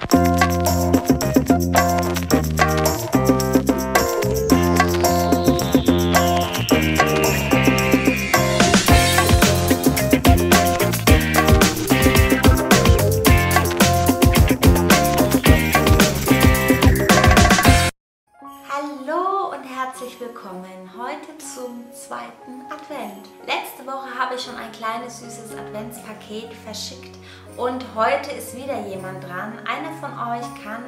Música Und herzlich willkommen heute zum zweiten Advent. Letzte Woche habe ich schon ein kleines süßes Adventspaket verschickt und heute ist wieder jemand dran. Einer von euch kann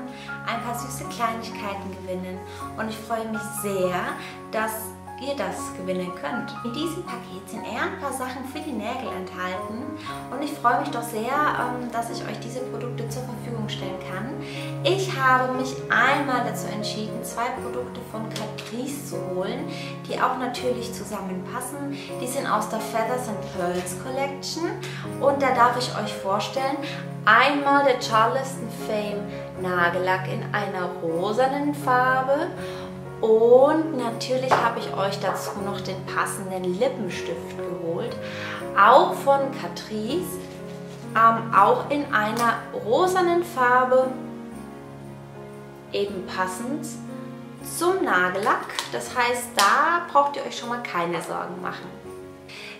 ein paar süße Kleinigkeiten gewinnen und ich freue mich sehr, dass ihr das gewinnen könnt. In diesem Paket sind eher ein paar Sachen für die Nägel enthalten und ich freue mich doch sehr, ähm, dass ich euch diese Produkte zur Verfügung stellen kann. Ich habe mich einmal dazu entschieden, zwei Produkte von Catrice zu holen, die auch natürlich zusammenpassen. Die sind aus der Feathers and Pearls Collection und da darf ich euch vorstellen, einmal der Charleston Fame Nagellack in einer rosanen Farbe und natürlich habe ich euch dazu noch den passenden Lippenstift geholt, auch von Catrice, ähm, auch in einer rosanen Farbe, eben passend zum Nagellack. Das heißt, da braucht ihr euch schon mal keine Sorgen machen.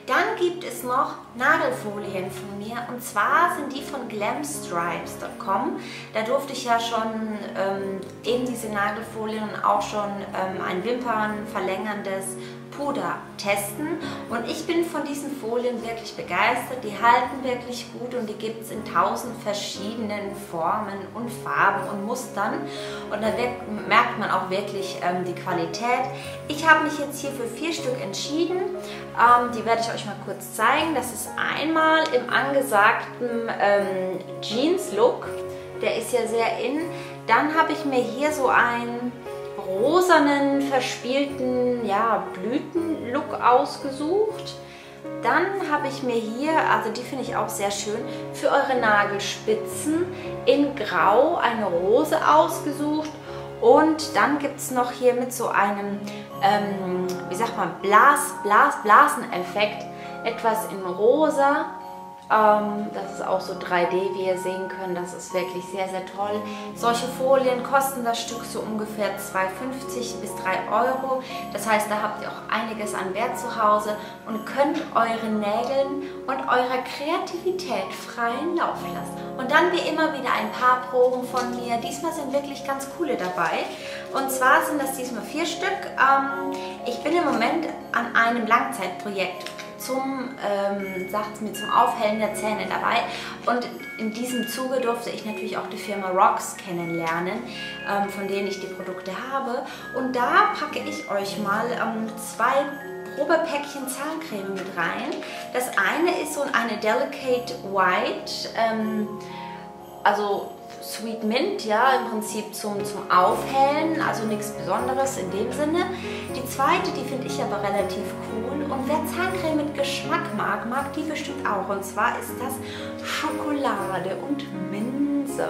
Dann gibt es noch Nagelfolien von mir und zwar sind die von glamstripes.com. Da durfte ich ja schon ähm, eben diese Nagelfolien und auch schon ähm, ein Wimpernverlängerndes Puder testen und ich bin von diesen Folien wirklich begeistert. Die halten wirklich gut und die gibt es in tausend verschiedenen Formen und Farben und Mustern und da merkt man auch wirklich ähm, die Qualität. Ich habe mich jetzt hier für vier Stück entschieden. Ähm, die werde ich euch mal kurz zeigen. Das ist einmal im angesagten ähm, Jeans-Look. Der ist ja sehr in. Dann habe ich mir hier so ein rosanen, verspielten ja, Blütenlook ausgesucht. Dann habe ich mir hier, also die finde ich auch sehr schön, für eure Nagelspitzen in Grau eine Rose ausgesucht. Und dann gibt es noch hier mit so einem, ähm, wie sagt man, Blas, Blas, Blaseneffekt etwas in Rosa ähm, das ist auch so 3D, wie ihr sehen könnt. Das ist wirklich sehr, sehr toll. Solche Folien kosten das Stück so ungefähr 2,50 bis 3 Euro. Das heißt, da habt ihr auch einiges an Wert zu Hause und könnt euren Nägeln und eurer Kreativität freien Lauf lassen. Und dann wie immer wieder ein paar Proben von mir. Diesmal sind wirklich ganz coole dabei. Und zwar sind das diesmal vier Stück. Ähm, ich bin im Moment an einem Langzeitprojekt zum, ähm, sagt mir, zum Aufhellen der Zähne dabei. Und in diesem Zuge durfte ich natürlich auch die Firma Rocks kennenlernen, ähm, von denen ich die Produkte habe. Und da packe ich euch mal ähm, zwei Probepäckchen Zahncreme mit rein. Das eine ist so eine Delicate White, ähm, also Sweet Mint, ja, im Prinzip zum, zum Aufhellen, also nichts Besonderes in dem Sinne. Die zweite, die finde ich aber relativ cool und wer Zahncreme mit Geschmack mag, mag die bestimmt auch. Und zwar ist das Schokolade und Minze.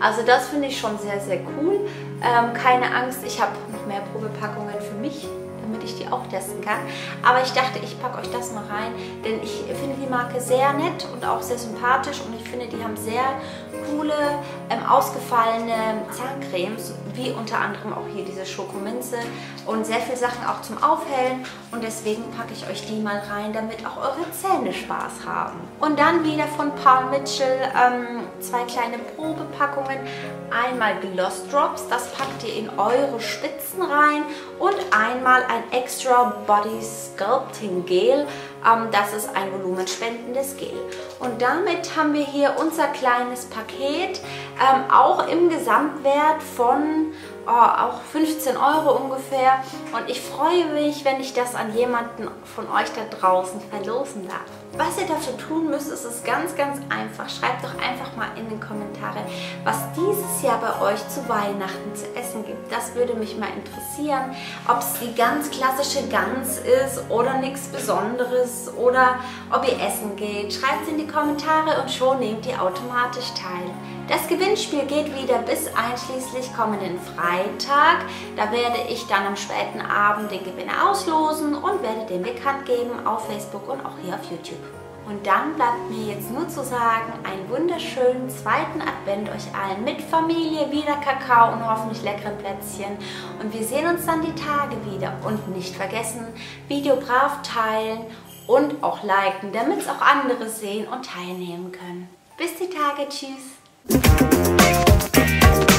Also das finde ich schon sehr, sehr cool. Ähm, keine Angst, ich habe noch mehr Probepackungen für mich damit ich die auch testen kann. Aber ich dachte, ich packe euch das mal rein, denn ich finde die Marke sehr nett und auch sehr sympathisch und ich finde, die haben sehr coole, ähm, ausgefallene Zahncremes, wie unter anderem auch hier diese Schokominze und sehr viele Sachen auch zum Aufhellen und deswegen packe ich euch die mal rein, damit auch eure Zähne Spaß haben. Und dann wieder von Paul Mitchell ähm, zwei kleine Probepackungen. Einmal Gloss Drops, das packt ihr in eure Spitzen rein und einmal ein Extra Body Sculpting Gel. Ähm, das ist ein volumenspendendes Gel. Und damit haben wir hier unser kleines Paket, ähm, auch im Gesamtwert von oh, auch 15 Euro ungefähr. Und ich freue mich, wenn ich das an jemanden von euch da draußen verlosen darf. Was ihr dafür tun müsst, ist es ganz, ganz einfach. Schreibt doch einfach mal in den Kommentare, was dieses Jahr bei euch zu Weihnachten zu essen gibt. Das würde mich mal interessieren. Ob es die ganz klassische Gans ist oder nichts Besonderes oder ob ihr essen geht. Schreibt es in die Kommentare und schon nehmt ihr automatisch teil. Das Gewinnspiel geht wieder bis einschließlich kommenden Freitag. Da werde ich dann am späten Abend den Gewinner auslosen und werde den bekannt geben auf Facebook und auch hier auf YouTube. Und dann bleibt mir jetzt nur zu sagen, einen wunderschönen zweiten Advent euch allen mit Familie, wieder Kakao und hoffentlich leckeren Plätzchen. Und wir sehen uns dann die Tage wieder. Und nicht vergessen, Video brav teilen und auch liken, damit es auch andere sehen und teilnehmen können. Bis die Tage, tschüss! Thank you.